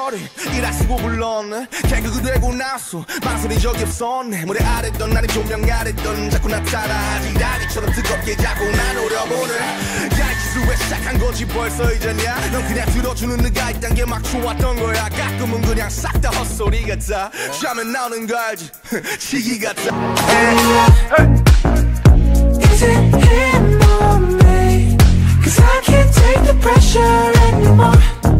거리 일하시고 불렀네 개그 되고 나서 망설인 적이 없었네 무대 아랬던 나는 조명 아랬던 자꾸 나 따라하지 라디처럼 뜨겁게 자꾸 나 노려보네야 기술 왜 시작한 거지 벌써 이제냐 넌 그냥 들어주는 네가 있단 게 막 좋았던 거야 가끔은 그냥 싹 다 헛소리 같아 샤면 나오는 거 알지 시기 같아 Is it him or me? Cause I can't take the pressure anymore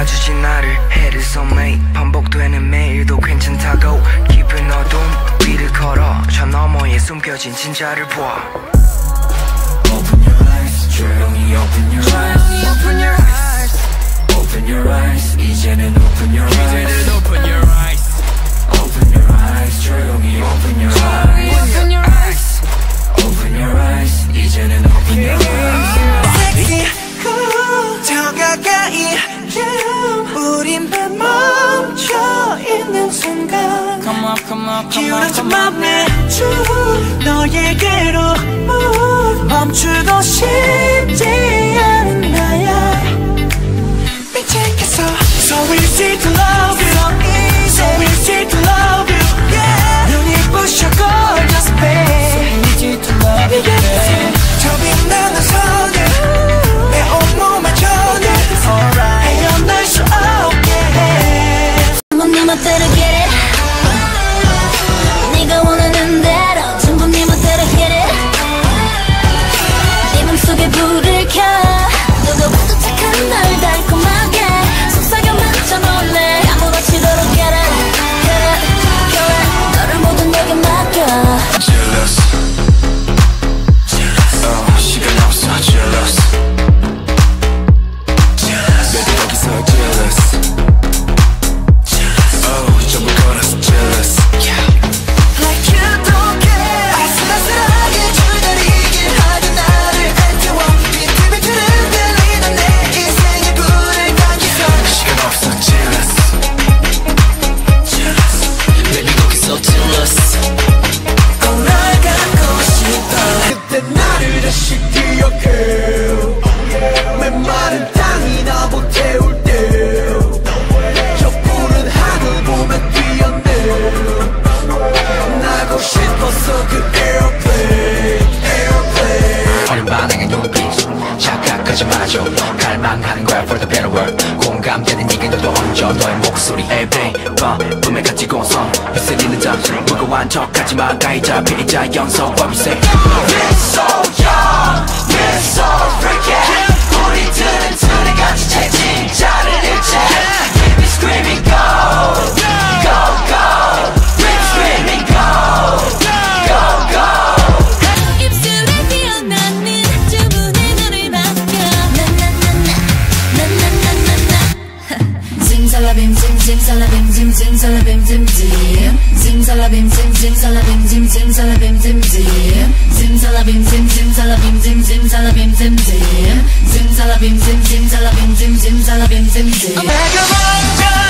받아주지 나를 해를 써매 반복되는 매일도 괜찮다고 깊은 어둠 위를 걸어 저 너머에 숨겨진 진짜를 보아 Open your eyes 조용히 open your eyes 조용히 open your eyes Open your eyes 이제는 open your eyes 이제는 open your eyes Open your eyes 조용히 open your eyes 조용히 open your eyes Open your eyes 이제는 open your eyes Sexy cool 정감 기울어진 맘에 쭉 너에게로 move 멈추고 싶지 않은 나야 미치겠어 So easy to love you So easy 어차피 이 자연스러워 We're so young, we're so zalabim zim zim zim zim zim zim zim zim zim zim zim zim zim zim zim zim zim zim. I'm back on time.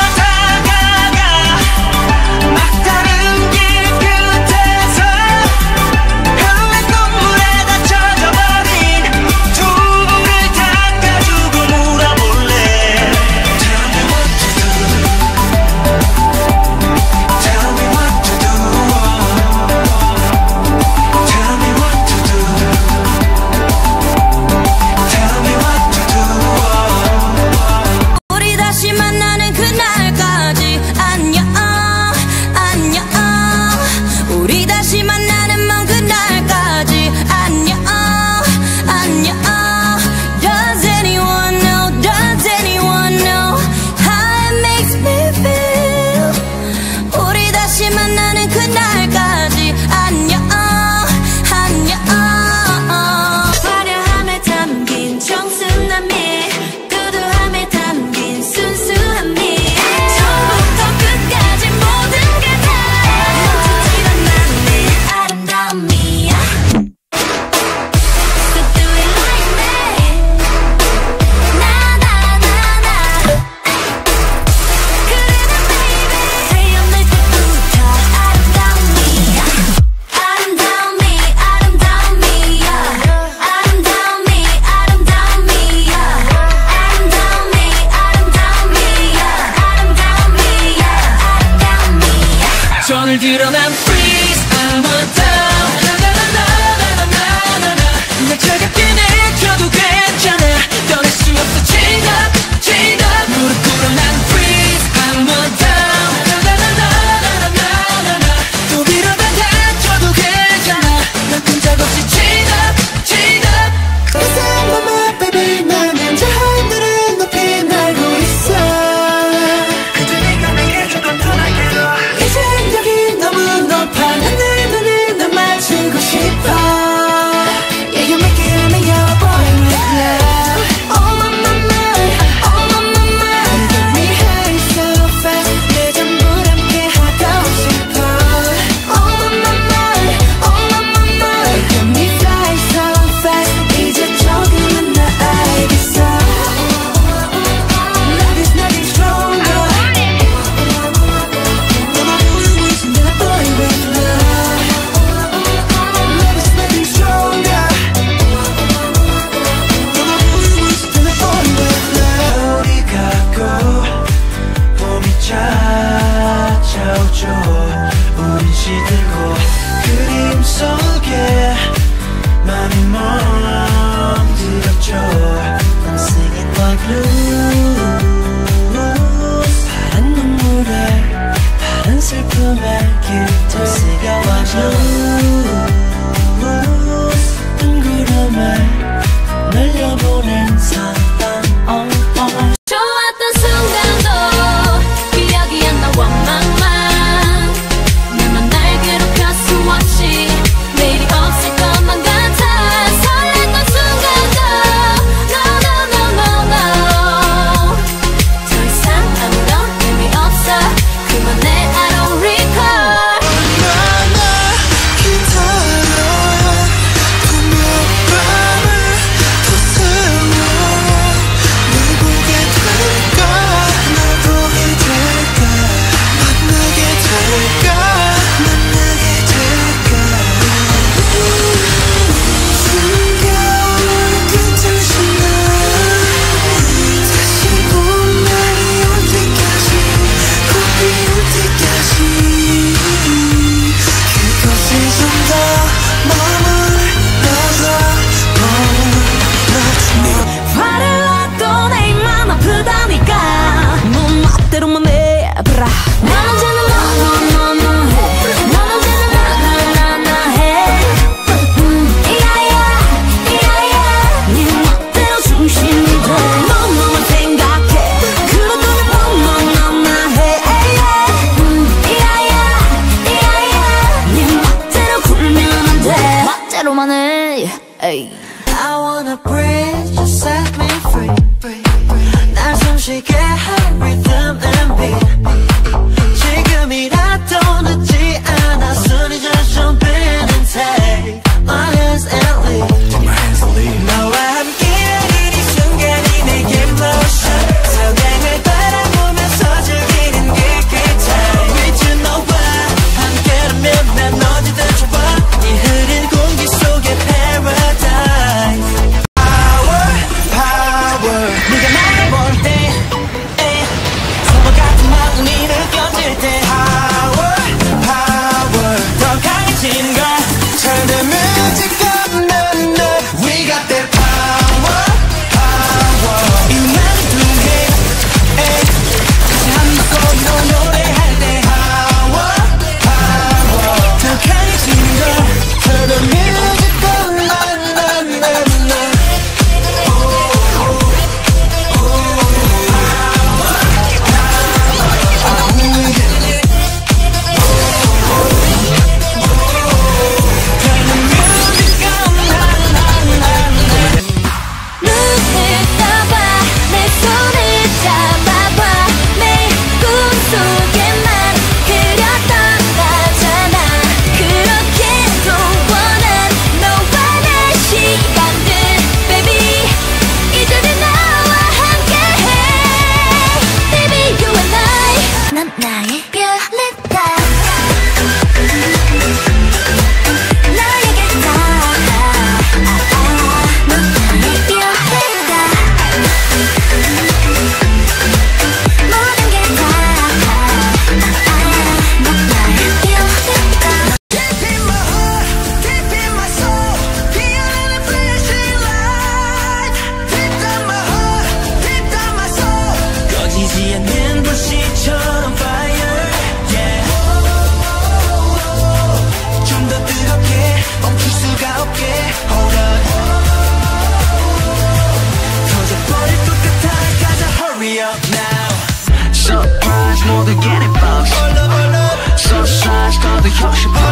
又是八。